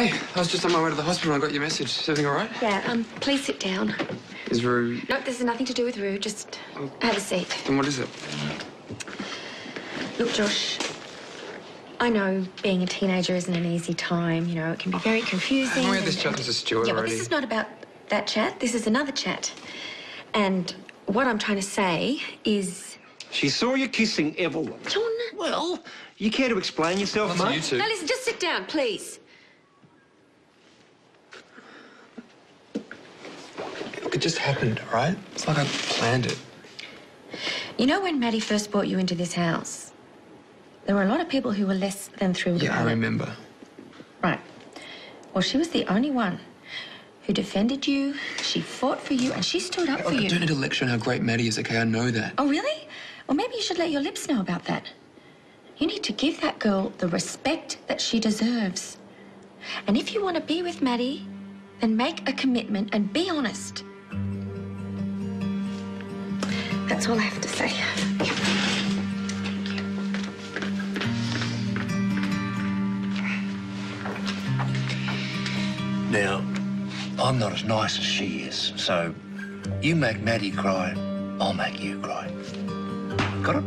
Hey, I was just on my way to the hospital and I got your message. Is everything all right? Yeah, um, please sit down. Is Roo... No, this has nothing to do with Roo. Just have a seat. Then what is it? Look, Josh, I know being a teenager isn't an easy time. You know, it can be very confusing. We had this and- chat with Mrs. Stewart Yeah, but already. this is not about that chat. This is another chat. And what I'm trying to say is, She saw you kissing Evelyn. John. Well, you care to explain yourself, Not to mate? you two. No, listen, just sit down, please. It just happened, all right? It's like I planned it. You know when Maddy first brought you into this house, there were a lot of people who were less than thrilled Yeah, I remember. Right. Well, she was the only one who defended you. She fought for you, and she stood up for Look, I you. don't need to lecture on how great Maddy is, okay? I know that. Oh, really? Well, maybe you should let your lips know about that. You need to give that girl the respect that she deserves. And if you want to be with Maddy, then make a commitment and be honest. That's all I have to say. Now, I'm not as nice as she is, so you make Maddy cry, I'll make you cry. Got it?